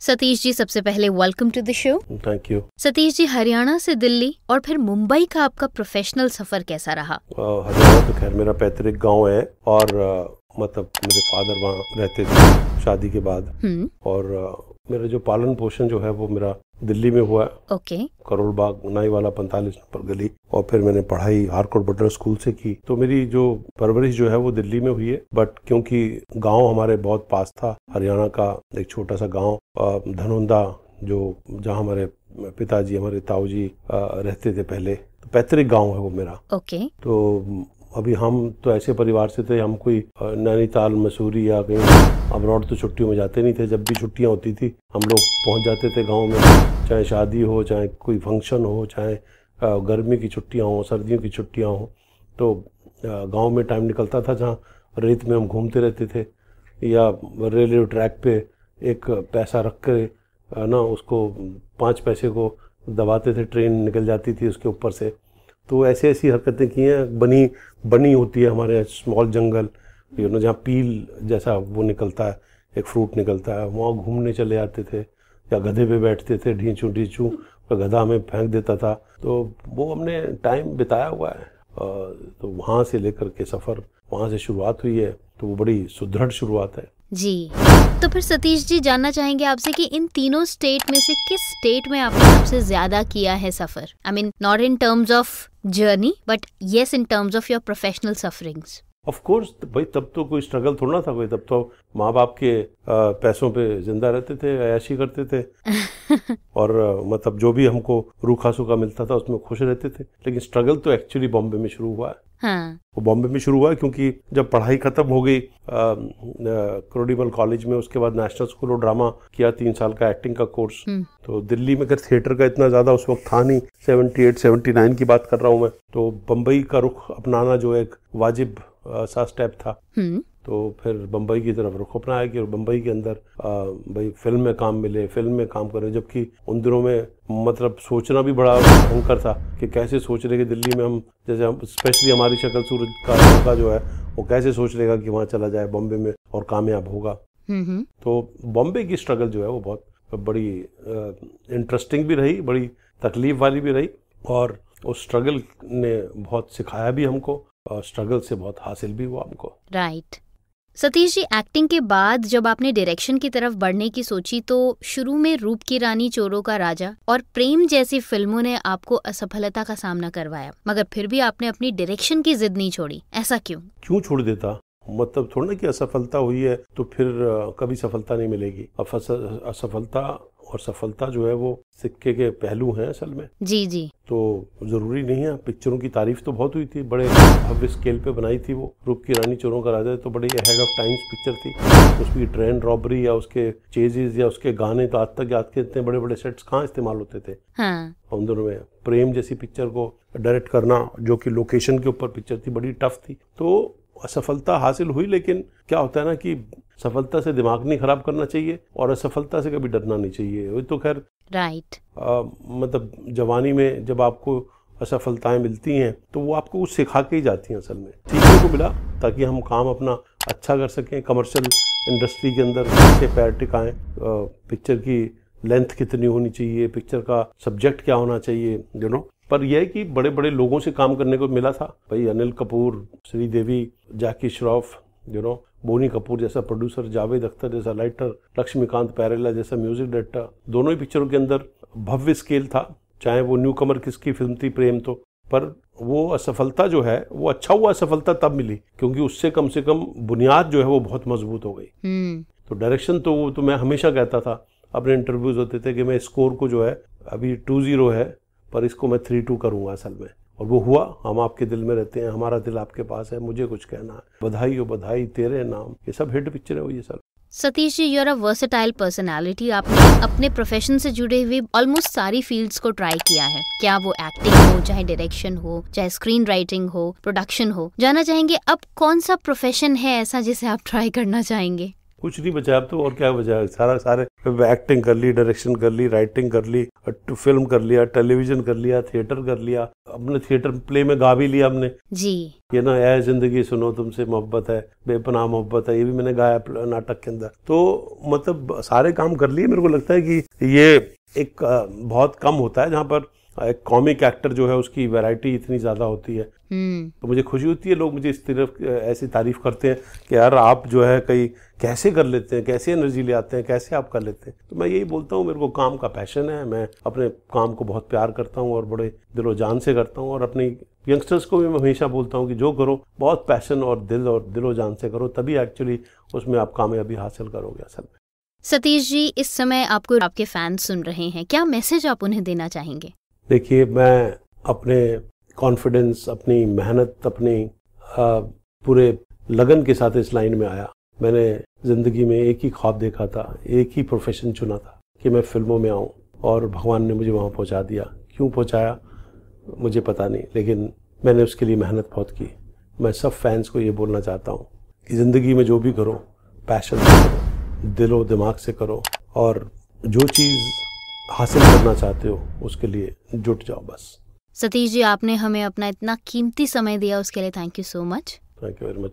सतीश जी सबसे पहले welcome to the show thank you Satish ji Haryana से दिल्ली और फिर मुंबई का आपका प्रोफेशनल सफ़र कैसा रहा? हरियाणा तो खैर मेरा पैतृक गाँव है और मतलब मेरे फादर वहाँ रहते थे शादी के बाद। हुँ? और मेरा जो पालन पोषण जो है वो मेरा दिल्ली में हुआ ओके। करोड़ बाग नाई वाला पैंतालीस नंबर गली। और फिर मैंने पढ़ाई हारकोट बटर स्कूल से की। तो मेरी जो परवरिश जो है वो दिल्ली में हुई है। बट क्योंकि गाँव हमारे बहुत पास था हरियाणा का एक छोटा सा गाँव धनोंदा जो जहाँ हमारे पिताजी हमारे ताऊ जी रहते थे पहले। तो पैतृक गाँव है वो मेरा। ओके। तो अभी हम तो ऐसे परिवार से थे हम कोई नैनीताल मसूरी या कहीं अब्रॉड तो छुट्टियों में जाते नहीं थे, जब भी छुट्टियाँ होती थी, हम लोग पहुँच जाते थे गाँव में, चाहे शादी हो, चाहे कोई फ़ंक्शन हो, चाहे गर्मी की छुट्टियाँ हों, सर्दियों की छुट्टियाँ हों तो गाँव में टाइम निकलता था जहाँ रेत में हम घूमते रहते थे, या रेलवे ट्रैक पे एक पैसा रख कर ना उसको पाँच पैसे को दबाते थे, ट्रेन निकल जाती थी उसके ऊपर से। तो ऐसी ऐसी हरकतें की हैं, बनी बनी होती है हमारे स्मॉल जंगल यू नो जहाँ पील जैसा वो निकलता है, एक फ्रूट निकलता है, वहाँ घूमने चले जाते थे, या गधे पे बैठते थे, ढींचू ढींचू और गधा हमें फेंक देता था। तो वो हमने टाइम बिताया हुआ है। तो वहाँ से लेकर के सफ़र, वहाँ से शुरुआत हुई है तो वो बड़ी सुदृढ़ शुरुआत है। जी। तो फिर सतीश जी जानना चाहेंगे आपसे कि इन तीनों स्टेट में से किस स्टेट में आपने सबसे ज़्यादा किया है सफ़र? I mean not in terms of journey but yes in terms of your professional sufferings of course भाई तब तो कोई स्ट्रगल थोड़ा था कोई तब तो माँ बाप के पैसों पे ज़िंदा रहते थे अयाशी करते थे। और मतलब जो भी हमको रूखा सूखा मिलता था उसमें खुश रहते थे। लेकिन स्ट्रगल तो एक्चुअली बॉम्बे में शुरू हुआ है। हाँ। वो बॉम्बे में शुरू हुआ क्योंकि जब पढ़ाई खत्म हो गई क्रोडिबल कॉलेज में उसके बाद नेशनल स्कूल ऑफ़ ड्रामा किया तीन साल का एक्टिंग का कोर्स हम्म। तो दिल्ली में अगर थिएटर का इतना ज़्यादा उस वक्त था नहीं सेवेंटी एट सेवेंटी नाइन की बात कर रहा हूँ मैं। तो बम्बई का रुख अपनाना जो एक वाजिब सा स्टेप था हम्म। तो फिर बम्बई की तरफ़ रुख अपनाया कि बम्बई के अंदर भाई फ़िल्म में काम मिले फ़िल्म में काम करें जबकि उन दिनों में मतलब सोचना भी बड़ा भयंकर था कि कैसे सोच रहे कि दिल्ली में हम जैसे हम स्पेशली हमारी शक्ल सूरज का, का जो है वो कैसे सोच लेगा कि वहाँ चला जाए बॉम्बे में और कामयाब होगा हम्म। तो बॉम्बे की स्ट्रगल जो है वो बहुत बड़ी इंटरेस्टिंग भी रही बड़ी तकलीफ़ वाली भी रही और उस स्ट्रगल ने बहुत सिखाया भी हमको स्ट्रगल से बहुत हासिल भी हुआ हमको। Right right. Satish ji acting के बाद जब आपने डायरेक्शन की तरफ़ बढ़ने की सोची तो शुरू में रूप की रानी चोरों का राजा और प्रेम जैसी फ़िल्मों ने आपको असफलता का सामना करवाया मगर फिर भी आपने अपनी डायरेक्शन की जिद नहीं छोड़ी। ऐसा क्यों? क्यों छोड़ देता? मतलब थोड़ा ना कि असफलता हुई है तो फिर कभी सफलता नहीं मिलेगी। असफलता और सफलता जो है वो सिक्के के पहलू हैं असल में। जी जी। तो ज़रूरी नहीं है पिक्चरों की तारीफ़ तो बहुत हुई थी बड़े भव्य स्केल पे बनाई थी वो। रूप की रानी चोरों का राजा तो बड़ी अहेड ऑफ़ टाइम्स पिक्चर थी। उसकी ट्रेन रॉबरी या उसके चेजेस या उसके गाने तो आज तक याद के इतने बड़े बड़े सेट्स कहाँ इस्तेमाल होते थे? हाँ। उन दोनों में प्रेम जैसी पिक्चर को डायरेक्ट करना जो कि लोकेशन के ऊपर पिक्चर थी बड़ी टफ थी। तो असफलता हासिल हुई लेकिन क्या होता है ना कि सफलता से दिमाग नहीं खराब करना चाहिए और असफलता से कभी डरना नहीं चाहिए। वो तो खैर राइट मतलब जवानी में जब आपको असफलताएँ मिलती हैं तो वो आपको कुछ सिखा के ही जाती हैं असल में। सीखने को मिला ताकि हम काम अपना अच्छा कर सकें कमर्शियल इंडस्ट्री के अंदर कैसे पैर टिकाएँ पिक्चर की लेंथ कितनी होनी चाहिए पिक्चर का सब्जेक्ट क्या होना चाहिए यू नो पर यह कि बड़े बड़े लोगों से काम करने को मिला था। भाई अनिल कपूर श्रीदेवी जैकी श्रॉफ यू नो बोनी कपूर जैसा प्रोड्यूसर जावेद अख्तर जैसा राइटर लक्ष्मीकांत पैरेला जैसा म्यूज़िक डायरेक्टर दोनों ही पिक्चरों के अंदर भव्य स्केल था। चाहे वो न्यू कमर किसकी फ़िल्म थी प्रेम तो पर वो असफलता जो है वो अच्छा हुआ असफलता तब मिली क्योंकि उससे कम से कम बुनियाद जो है वो बहुत मज़बूत हो गई। हम्म। तो डायरेक्शन तो वो तो मैं हमेशा कहता था। अपने इंटरव्यूज़ होते थे कि मैं स्कोर को जो है अभी टू ज़ीरो है पर इसको मैं थ्री टू करूँगा असल में। और वो हुआ, हम आपके दिल में रहते हैं, हमारा दिल आपके पास है, मुझे कुछ कहना है। बधाई हो, बधाई, तेरे नाम। ये सब हिट पिक्चर है सब। Satish ji you're a versatile personality आपने अपने प्रोफेशन से जुड़े हुए ऑलमोस्ट सारी फील्ड्स को ट्राई किया है। क्या वो एक्टिंग हो, चाहे डायरेक्शन हो, चाहे स्क्रीन राइटिंग हो प्रोडक्शन हो, जाना चाहेंगे? अब कौन सा प्रोफेशन है ऐसा जिसे आप ट्राई करना चाहेंगे? कुछ नहीं बचा। अब तो और क्या बचा? सारा सारे एक्टिंग कर ली डायरेक्शन कर ली राइटिंग कर ली फ़िल्म कर लिया टेलीविज़न कर लिया थिएटर कर लिया। अपने थिएटर प्ले में गा भी लिया हमने। जी। ये ना ऐ ज़िंदगी सुनो तुमसे मोहब्बत है बेपनाह मोहब्बत है। ये भी मैंने गाया नाटक के अंदर। तो मतलब सारे काम कर लिए। मेरे को लगता है कि ये एक बहुत कम होता है जहाँ पर एक कॉमिक एक्टर जो है उसकी वैरायटी इतनी ज़्यादा होती है। हम्म। तो मुझे खुशी होती है लोग मुझे इस तरफ़ ऐसी तारीफ़ करते हैं कि यार आप जो है कई कैसे कर लेते हैं कैसे एनर्जी ले आते हैं कैसे आप कर लेते हैं। तो मैं यही बोलता हूँ मेरे को काम का पैशन है मैं अपने काम को बहुत प्यार करता हूँ और बड़े दिलो जान से करता हूँ और अपनी यंगस्टर्स को भी मैं हमेशा बोलता हूँ कि जो करो बहुत पैशन और दिल और दिलो जान से करो तभी एक्चुअली उसमें आप कामयाबी हासिल करोगे असल में। सतीश जी इस समय आपको आपके फ़ैन सुन रहे हैं। क्या मैसेज आप उन्हें देना चाहेंगे? देखिए, मैं अपने कॉन्फिडेंस अपनी मेहनत, अपनी पूरे लगन के साथ इस लाइन में आया। मैंने ज़िंदगी में एक ही ख्वाब देखा था, एक ही प्रोफेशन चुना था कि मैं फ़िल्मों में आऊँ और भगवान ने मुझे वहाँ पहुँचा दिया। क्यों पहुँचाया? मुझे पता नहीं, लेकिन मैंने उसके लिए मेहनत बहुत की। मैं सब फैंस को ये बोलना चाहता हूँ कि ज़िंदगी में जो भी करो पैशन से करो, दिलो दिमाग से करो और जो चीज़ हासिल करना चाहते हो उसके लिए जुट जाओ बस। सतीश जी आपने हमें अपना इतना कीमती समय दिया उसके लिए thank you so much thank you very much